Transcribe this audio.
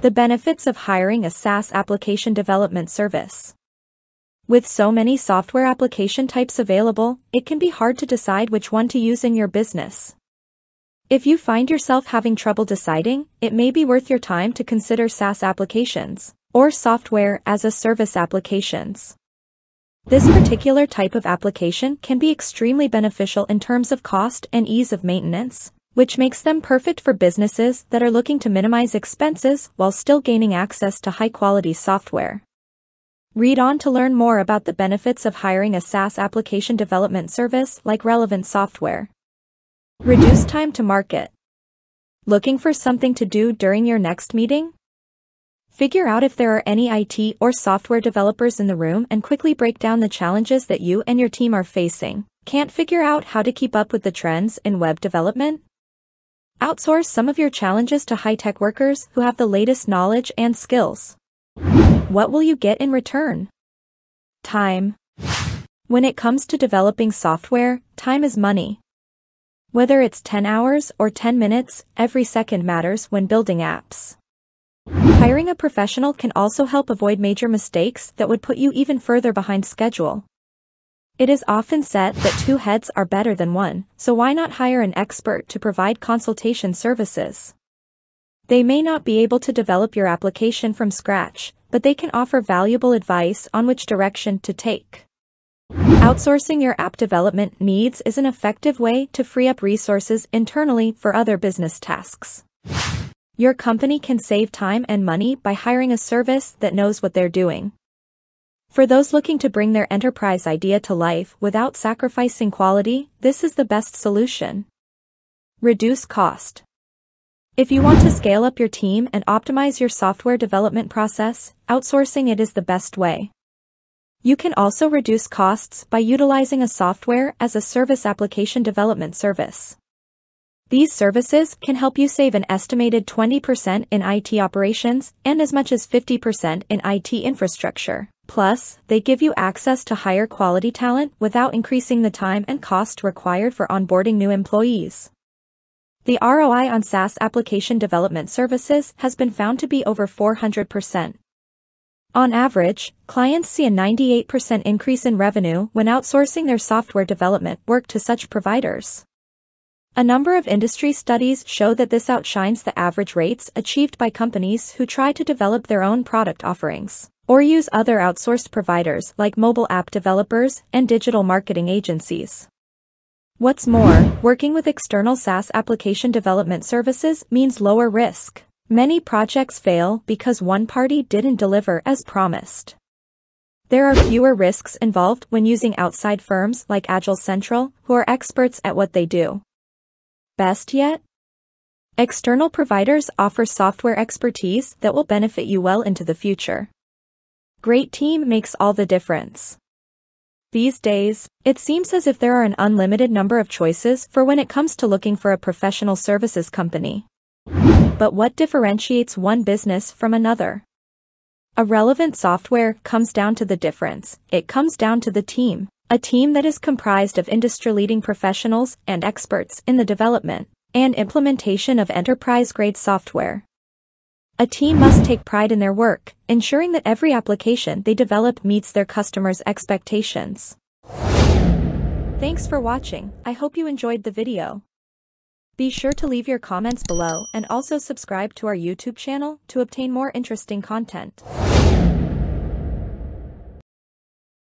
The benefits of hiring a SaaS application development service. With so many software application types available, it can be hard to decide which one to use in your business. If you find yourself having trouble deciding, it may be worth your time to consider SaaS applications or software as a service applications. This particular type of application can be extremely beneficial in terms of cost and ease of maintenance, which makes them perfect for businesses that are looking to minimize expenses while still gaining access to high-quality software. Read on to learn more about the benefits of hiring a SaaS application development service like Relevant Software. Reduce time to market. Looking for something to do during your next meeting? Figure out if there are any IT or software developers in the room and quickly break down the challenges that you and your team are facing. Can't figure out how to keep up with the trends in web development? Outsource some of your challenges to high-tech workers who have the latest knowledge and skills. What will you get in return? Time. When it comes to developing software, time is money. Whether it's 10 hours or 10 minutes, every second matters when building apps. Hiring a professional can also help avoid major mistakes that would put you even further behind schedule. It is often said that two heads are better than one, so why not hire an expert to provide consultation services? They may not be able to develop your application from scratch, but they can offer valuable advice on which direction to take. Outsourcing your app development needs is an effective way to free up resources internally for other business tasks. Your company can save time and money by hiring a service that knows what they're doing. For those looking to bring their enterprise idea to life without sacrificing quality, this is the best solution. Reduce cost. If you want to scale up your team and optimize your software development process, outsourcing it is the best way. You can also reduce costs by utilizing a software as a service application development service. These services can help you save an estimated 20% in IT operations and as much as 50% in IT infrastructure. Plus, they give you access to higher quality talent without increasing the time and cost required for onboarding new employees. The ROI on SaaS application development services has been found to be over 400%. On average, clients see a 98% increase in revenue when outsourcing their software development work to such providers. A number of industry studies show that this outshines the average rates achieved by companies who try to develop their own product offerings, or use other outsourced providers like mobile app developers and digital marketing agencies. What's more, working with external SaaS application development services means lower risk. Many projects fail because one party didn't deliver as promised. There are fewer risks involved when using outside firms like Agile Central, who are experts at what they do. Best yet? External providers offer software expertise that will benefit you well into the future. Great team makes all the difference. These days, it seems as if there are an unlimited number of choices for when it comes to looking for a professional services company. But what differentiates one business from another? A relevant software comes down to the difference. It comes down to the team. A team that is comprised of industry-leading professionals and experts in the development and implementation of enterprise-grade software. A team must take pride in their work, ensuring that every application they develop meets their customers' expectations. Thanks for watching, I hope you enjoyed the video. Be sure to leave your comments below and also subscribe to our YouTube channel to obtain more interesting content.